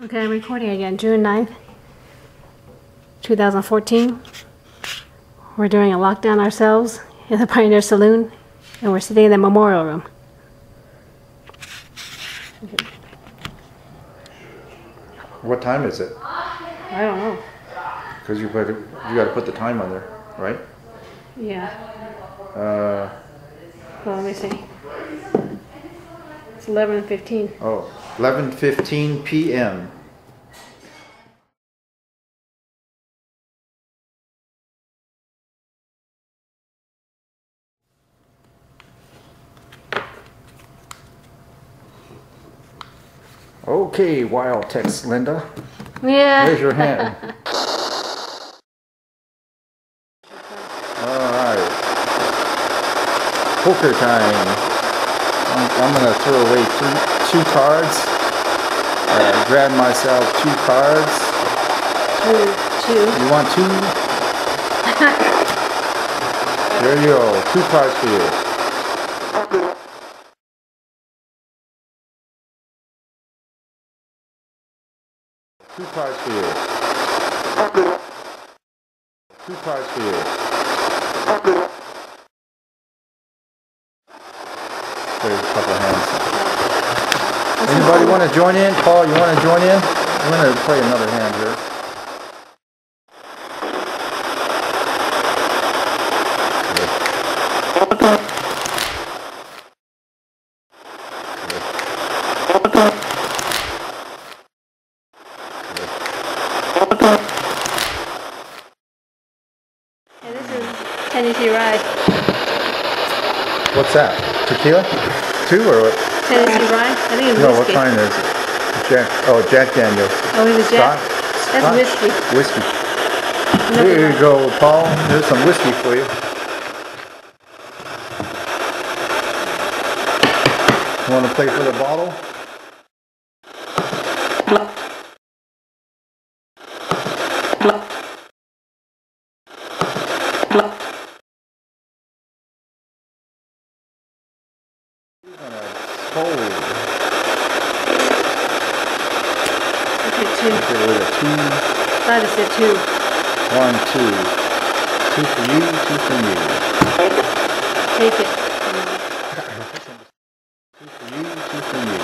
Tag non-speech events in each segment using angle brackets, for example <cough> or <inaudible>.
Okay, I'm recording again. June 9th, 2014. We're doing a lockdown ourselves in the <laughs> Pioneer Saloon, and we're sitting in the memorial room. What time is it? I don't know. Because you put you got to put the time on there, right? Yeah. Uh, Well, let me see. It's 11:15. oh, 11:15 p.m. Okay, wild text, Linda. Yeah. Raise your hand. <laughs> All right. Poker time. I'm, I'm gonna throw away two, two cards. Uh, grab myself two cards. Two. Two. You want two? there you go. Two cards for you. Two cards for you. Two cards for you. There's a couple hands. Anybody want to join in? Paul, you want to join in? I'm going to play another hand here. And this is Tennessee Rye. What's that? Tequila? Two or what? Tennessee Rye? I think it's No, what kind is it? Jack. Oh, Jack Daniels. Oh, is it Jack? Scotch? That's Scotch? whiskey. Whiskey. Another Here you go, Paul. There's some whiskey for you. Want to play for the bottle? Hold. Okay, two. Okay, with a two, Glad it said two. one, two. Two for you, two for you. Take it. Two for you, two for you.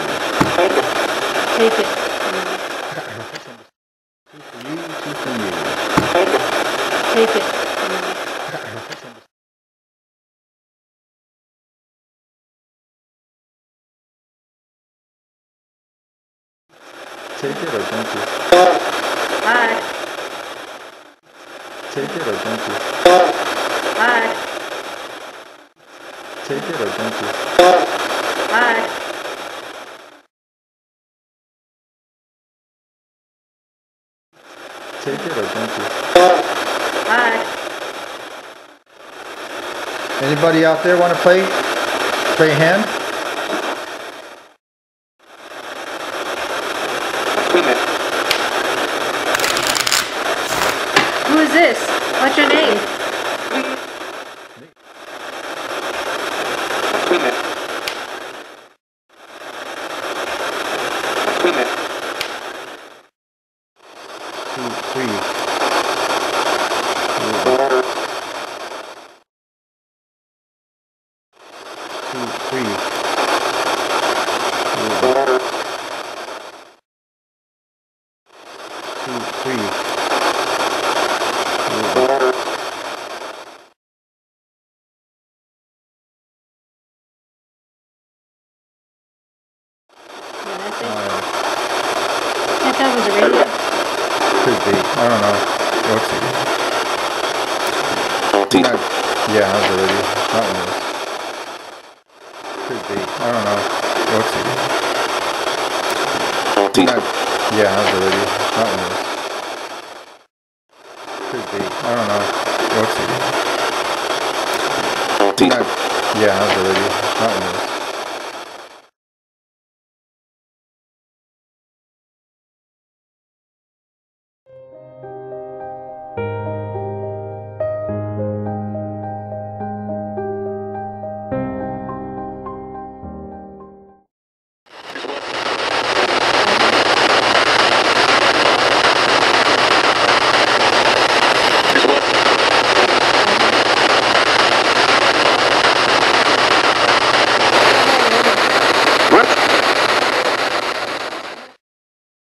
Take it. Two for you, two for you. Take it. Take it or don't you? Bye. Take it or don't you? Bye. Take it or don't you? Bye. Take it or don't you? Bye. Anybody out there want to play? Play a hand? Who is this? What's your name? Two, three. Two, three. Two, three. Yeah, that's it. Uh, I thought it was a radio. could be. I don't know. What's it? Not, yeah, that's already. That one is. Could be. I don't know. What's it? Not, yeah, that's already. That one is. Could be. I don't know. What's it? Not, yeah, that's already. That one is.